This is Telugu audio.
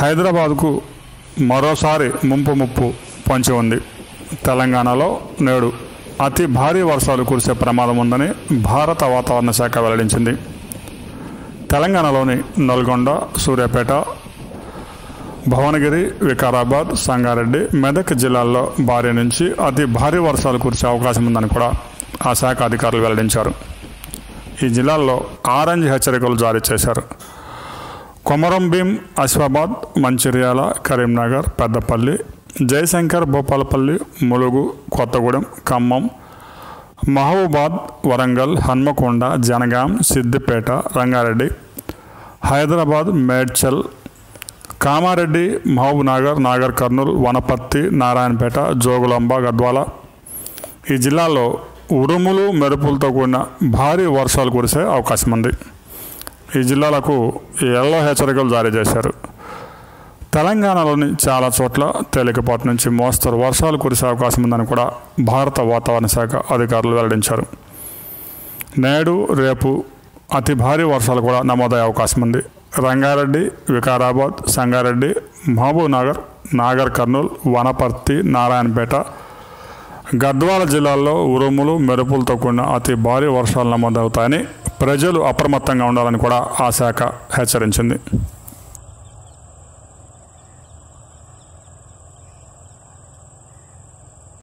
హైదరాబాద్కు మరోసారి ముంపు ముప్పు పొంచి ఉంది. తెలంగాణలో నేడు అతి భారీ వర్షాలు కురిసే ప్రమాదం ఉందని భారత వాతావరణ శాఖ వెల్లడించింది. తెలంగాణలోని నల్గొండ సూర్యాపేట భువనగిరి వికారాబాద్ సంగారెడ్డి మెదక్ జిల్లాల్లో భారీ నుంచి అతి భారీ వర్షాలు కురిసే అవకాశం ఉందని కూడా ఆ శాఖ అధికారులు వెల్లడించారు. ఈ జిల్లాల్లో ఆరెంజ్ హెచ్చరికలు జారీ చేశారు. కొమరం భీం అశ్వాబాద్ మంచిర్యాల కరీంనగర్ పెద్దపల్లి జయశంకర్ భూపాలపల్లి ములుగు కొత్తగూడెం ఖమ్మం మహబూబాద్ వరంగల్ హన్మకొండ జనగాం సిద్దిపేట రంగారెడ్డి హైదరాబాద్ మేడ్చల్ కామారెడ్డి మహబూబ్నగర్ నాగర్ కర్నూలు వనపర్తి నారాయణపేట జోగులాంబ గద్వాల. ఈ జిల్లాలో ఉరుములు మెరుపులతో కూడిన భారీ వర్షాలు కురిసే అవకాశం ఉంది ఈ జిల్లాలకు ఎల్లో హెచ్చరికలు జారీ చేశారు. తెలంగాణలోని చాలా చోట్ల తేలికపాటి నుంచి మోస్తరు వర్షాలు కురిసే అవకాశం ఉందని కూడా భారత వాతావరణ శాఖ అధికారులు వెల్లడించారు. నేడు రేపు అతి భారీ వర్షాలు కూడా నమోదయ్యే అవకాశం ఉంది. రంగారెడ్డి వికారాబాద్ సంగారెడ్డి మహబూబ్ నగర్ నాగర్ కర్నూలు వనపర్తి నారాయణపేట గద్వాల జిల్లాల్లో ఉరుములు మెరుపులతో కూడిన అతి భారీ వర్షాలు నమోదవుతాయని ప్రజలు అప్రమత్తంగా ఉండాలని కూడా ఆ శాఖ హెచ్చరించింది.